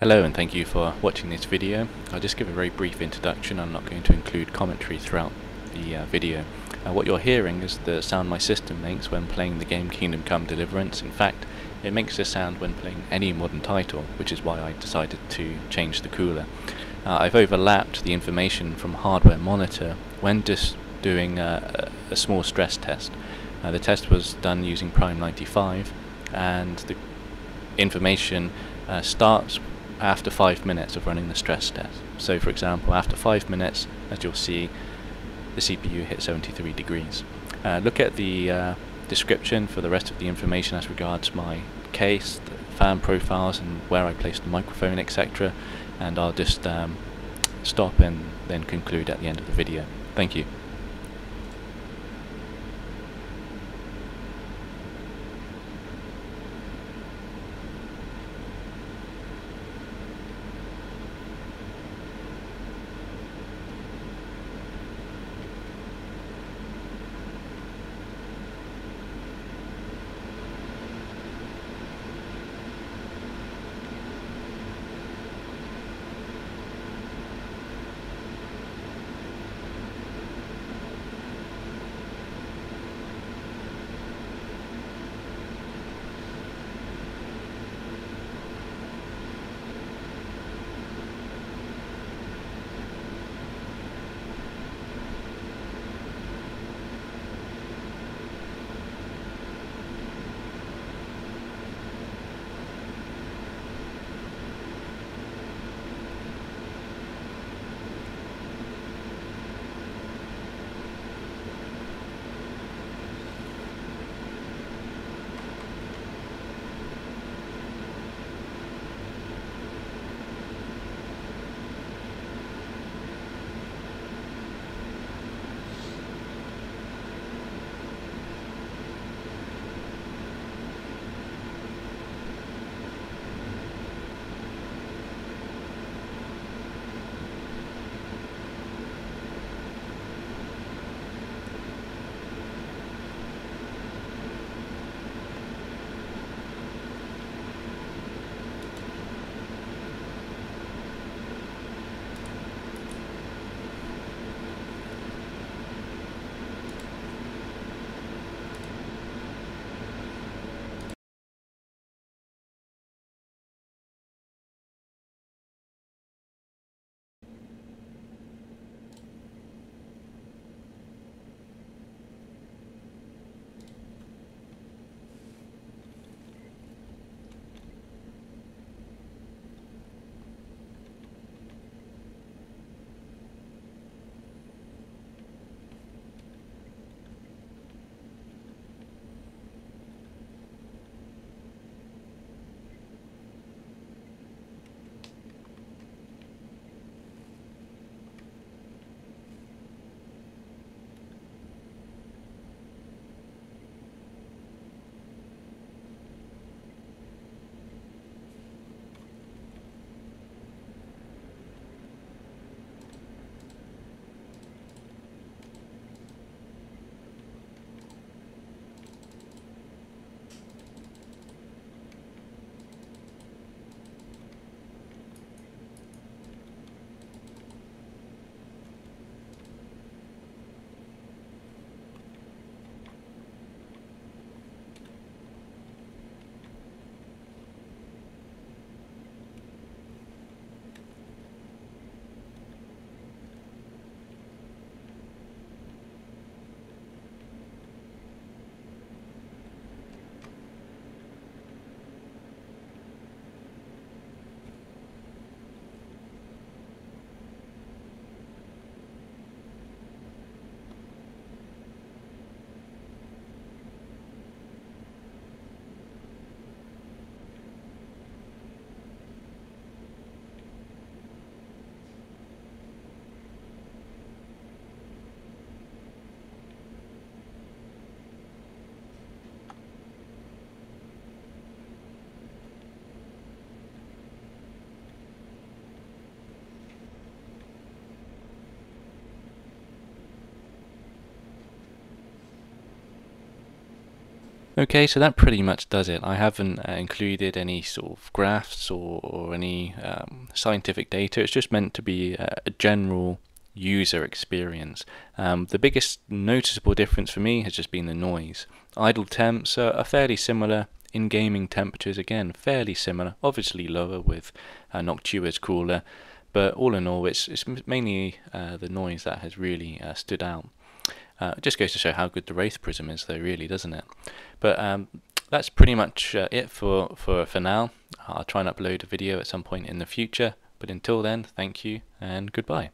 Hello and thank you for watching this video. I'll just give a very brief introduction. I'm not going to include commentary throughout the uh, video. Uh, what you're hearing is the sound my system makes when playing the game Kingdom Come Deliverance. In fact, it makes this sound when playing any modern title, which is why I decided to change the cooler. Uh, I've overlapped the information from hardware monitor when just doing a, a small stress test. Uh, the test was done using Prime 95 and the information uh, starts after 5 minutes of running the stress test. So for example, after 5 minutes, as you'll see, the CPU hit 73 degrees. Uh, look at the uh, description for the rest of the information as regards my case, the fan profiles and where I placed the microphone, etc. And I'll just um, stop and then conclude at the end of the video. Thank you. Okay, so that pretty much does it. I haven't uh, included any sort of graphs or, or any um, scientific data. It's just meant to be a, a general user experience. Um, the biggest noticeable difference for me has just been the noise. Idle temps are, are fairly similar. In gaming temperatures, again, fairly similar. Obviously lower with uh, Noctua's cooler, but all in all, it's, it's mainly uh, the noise that has really uh, stood out. Uh, it just goes to show how good the Wraith Prism is, though, really, doesn't it? But um, that's pretty much uh, it for, for, for now. I'll try and upload a video at some point in the future. But until then, thank you and goodbye.